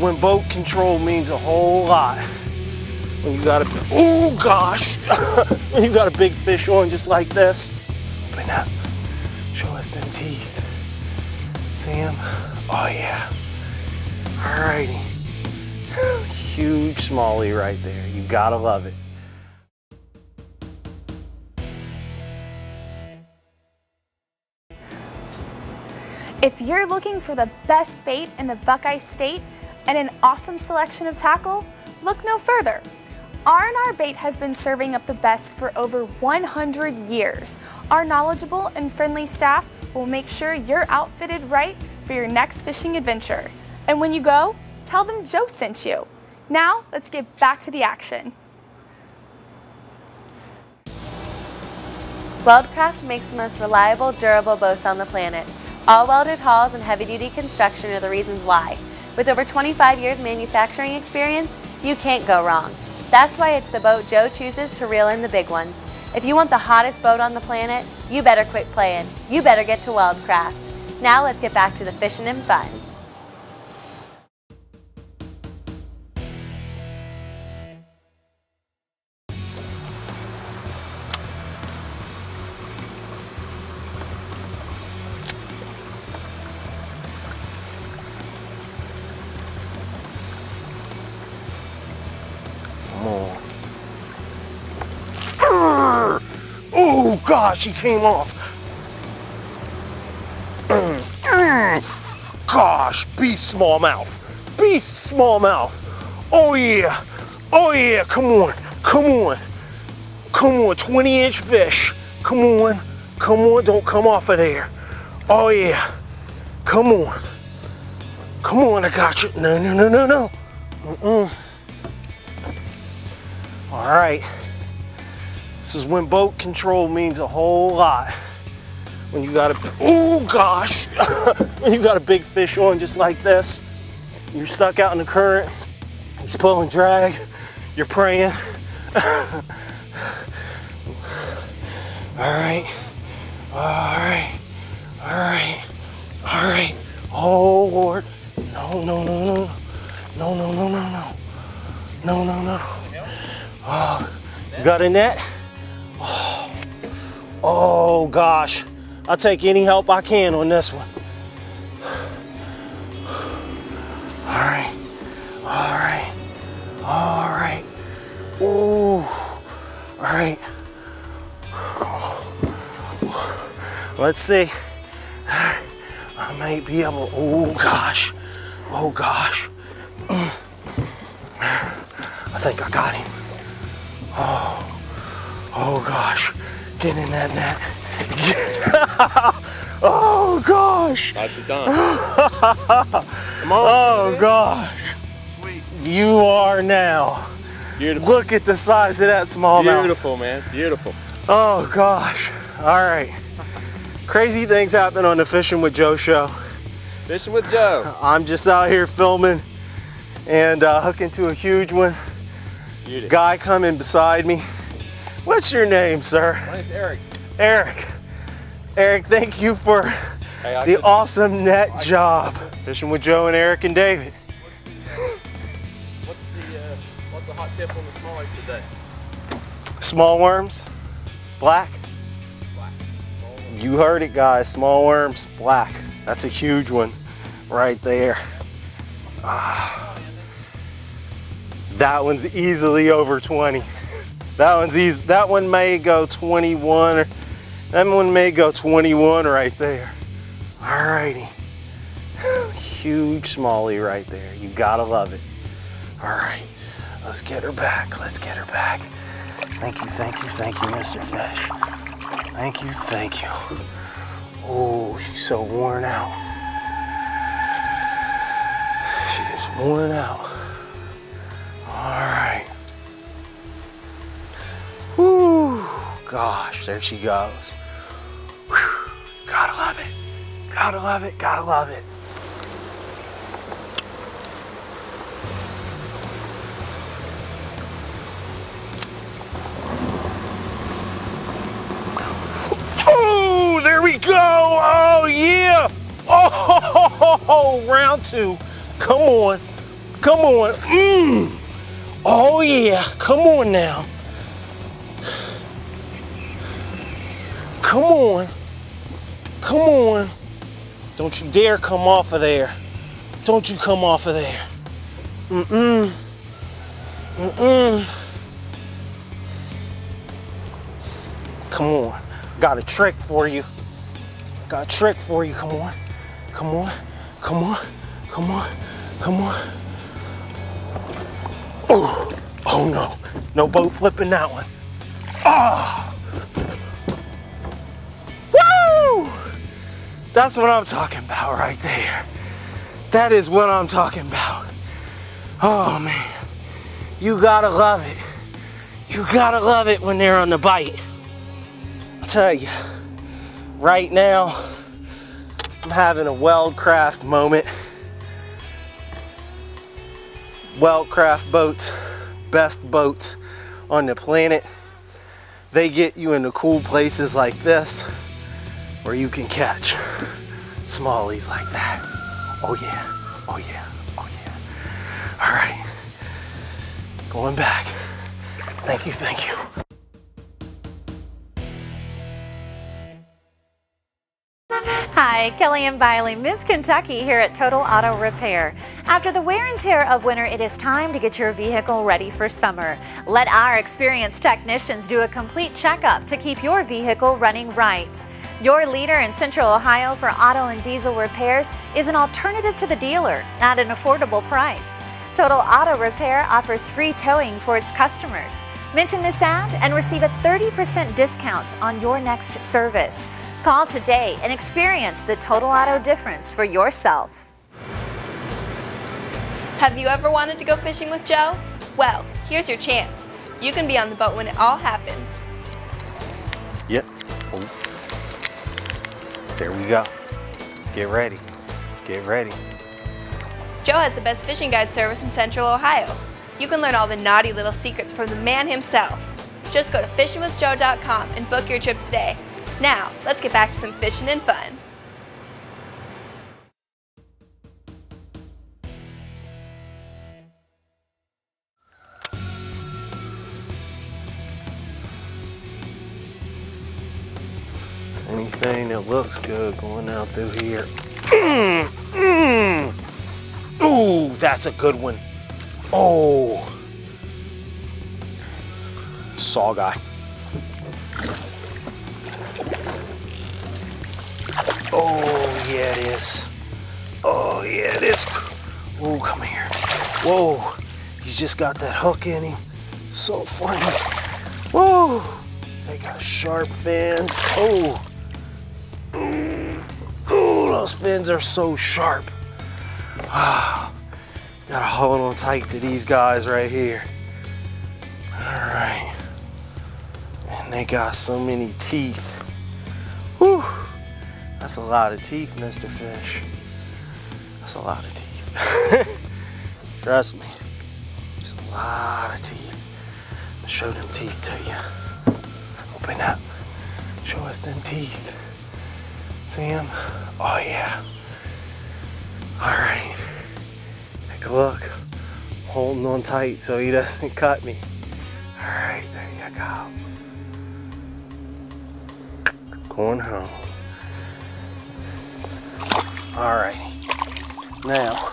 when boat control means a whole lot. When you got a, oh gosh, when you got a big fish on just like this. Open up, show us them teeth. See them? Oh yeah. All righty. Huge smallie right there. You gotta love it. If you're looking for the best bait in the Buckeye State and an awesome selection of tackle, look no further. R&R Bait has been serving up the best for over 100 years. Our knowledgeable and friendly staff will make sure you're outfitted right for your next fishing adventure. And when you go, tell them Joe sent you. Now, let's get back to the action. Weldcraft makes the most reliable, durable boats on the planet. All welded hulls and heavy-duty construction are the reasons why. With over 25 years manufacturing experience, you can't go wrong. That's why it's the boat Joe chooses to reel in the big ones. If you want the hottest boat on the planet, you better quit playing. You better get to Weldcraft. Now let's get back to the fishing and fun. Oh gosh, he came off. Gosh, beast smallmouth. Beast smallmouth. Oh yeah. Oh yeah, come on. Come on. Come on, 20 inch fish. Come on. Come on, don't come off of there. Oh yeah. Come on. Come on, I got you. No, no, no, no, no. Mm-mm. All right. This is when boat control means a whole lot. When you got a, oh gosh, when you got a big fish on just like this, you're stuck out in the current, he's pulling drag, you're praying. all right, all right, all right, all right. Oh Lord, no, no, no, no, no, no, no, no, no, no, no, no. Oh, you got a net? Oh, gosh, I'll take any help I can on this one. All right, all right, all right. Ooh, all right. Let's see. I might be able, oh gosh, oh gosh. I think I got him. Oh, oh gosh, get in that net. oh gosh. Nicely done. Come on. Oh gosh. Sweet. You are now. Beautiful. Look at the size of that smallmouth. Beautiful, man. Beautiful. Oh gosh. All right. Crazy things happen on the Fishing with Joe show. Fishing with Joe. I'm just out here filming and uh, hooking to a huge one. Beauty. Guy coming beside me. What's your name, sir? My name's Eric. Eric. Eric, thank you for Hey, the could- awesome net job. Fishing with Joe and Eric and David. What's the uh, what's the hot tip on the smallies today? Small worms, black. Black. Small You heard it, guys. Small worms, black. That's a huge one right there. Ah. That one's easily over 20. That one's easy. That one may go 21 or that one may go 21 right there. Alrighty. Huge smallie right there. You gotta love it. All right, let's get her back. Let's get her back. Thank you, thank you, thank you, Mr. Fish. Thank you, thank you. Oh, she's so worn out. She is worn out. All right. Gosh, there she goes. Whew, gotta love it. Gotta love it, gotta love it. Oh, there we go. Oh, yeah. Oh, go, round two. Come on, come on. Mmm. Oh yeah, come on now. Come on, come on. Don't you dare come off of there. Don't you come off of there. Mm-mm. Mm-mm. Come on. Got a trick for you. Got a trick for you. Come on. Come on. Come on. Come on. Come on. Oh, oh no. No boat flipping that one. Ah. Woo! That's what I'm talking about right there. That is what I'm talking about. Oh man. You gotta love it. You gotta love it when they're on the bite. I tell you, right now, I'm having a Weldcraft moment. Weldcraft boats, best boats on the planet. They get you into cool places like this where you can catch smallies like that. Oh yeah, oh yeah, oh yeah. All right, going back. Thank you, thank you. Hi, Kellyanne Biley, Miss Kentucky here at Total Auto Repair. After the wear and tear of winter, it is time to get your vehicle ready for summer. Let our experienced technicians do a complete checkup to keep your vehicle running right. Your leader in Central Ohio for auto and diesel repairs is an alternative to the dealer at an affordable price. Total Auto Repair offers free towing for its customers. Mention this ad and receive a 30% discount on your next service. Call today and experience the total auto difference for yourself. Have you ever wanted to go fishing with Joe? Well, here's your chance. You can be on the boat when it all happens. Yep. Oh. There we go. Get ready. Get ready. Joe has the best fishing guide service in Central Ohio. You can learn all the naughty little secrets from the man himself. Just go to fishingwithjoe.com and book your trip today. Now, let's get back to some fishing and fun. Anything that looks good going out through here. Mm, mm. Ooh, that's a good one. Oh. Saugeye. Oh, yeah, it is. Oh, yeah, it is. Oh, come here. Whoa. He's just got that hook in him. So funny. Whoa. They got sharp fins. Oh. Those fins are so sharp. Gotta hold on tight to these guys right here. All right. And they got so many teeth. Whew. That's a lot of teeth, Mr. Fish. That's a lot of teeth. Trust me. There's a lot of teeth. Show them teeth to you. Open up. Show us them teeth. See them? Oh yeah. All right. Take a look. Holding on tight so he doesn't cut me. All right, there you go. Going home. All right. Now,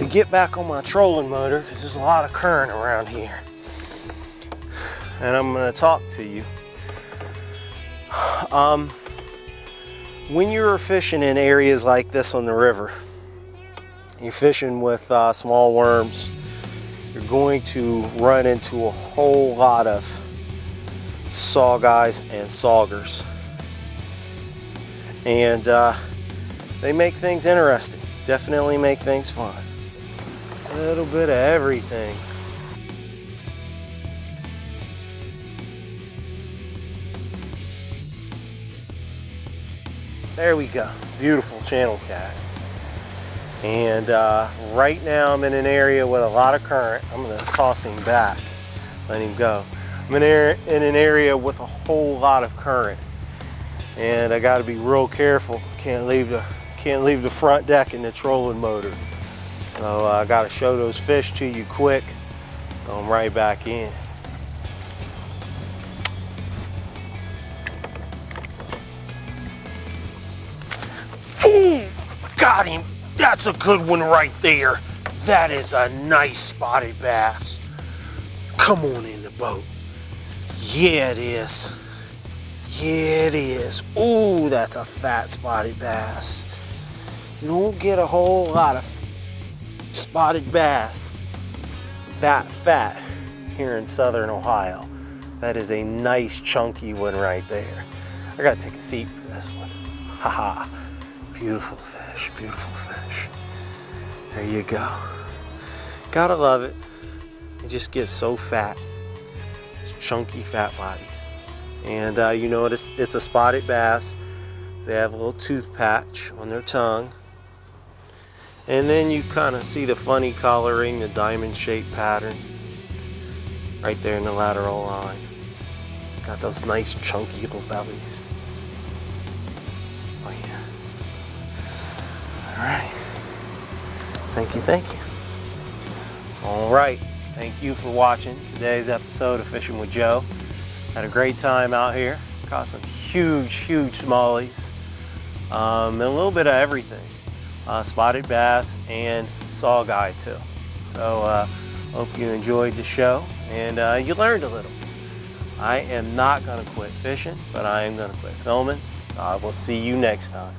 we get back on my trolling motor because there's a lot of current around here. And I'm going to talk to you. Um, when you're fishing in areas like this on the river, you're fishing with uh, small worms, you're going to run into a whole lot of saugeyes and saugers. And uh, they make things interesting. Definitely make things fun. A little bit of everything. There we go. Beautiful channel cat. And uh, right now I'm in an area with a lot of current. I'm gonna toss him back, let him go. I'm in, in an area with a whole lot of current. And I gotta be real careful. Can't leave the can't leave the front deck in the trolling motor. So uh, I got to show those fish to you quick. Them right back in. Got him. That's a good one right there. That is a nice spotted bass. Come on in the boat. Yeah, it is. Yeah, it is. Ooh, that's a fat spotted bass. You don't get a whole lot of spotted bass, that fat, here in southern Ohio. That is a nice chunky one right there. I gotta take a seat for this one. Haha. Beautiful fish, beautiful fish. There you go. Gotta love it. It just gets so fat. It's chunky fat bodies. And uh, you notice it's it's a spotted bass. They have a little tooth patch on their tongue. And then you kind of see the funny coloring, the diamond shaped pattern right there in the lateral line. Got those nice chunky little bellies. Oh yeah. All right. Thank you, thank you. All right. Thank you for watching today's episode of Fishing with Joe. Had a great time out here. Caught some huge, huge smallies. Um, and a little bit of everything. Uh, spotted bass and saugeye too. So uh, hope you enjoyed the show and uh, you learned a little. I am not going to quit fishing, but I am going to quit filming. I will see you next time.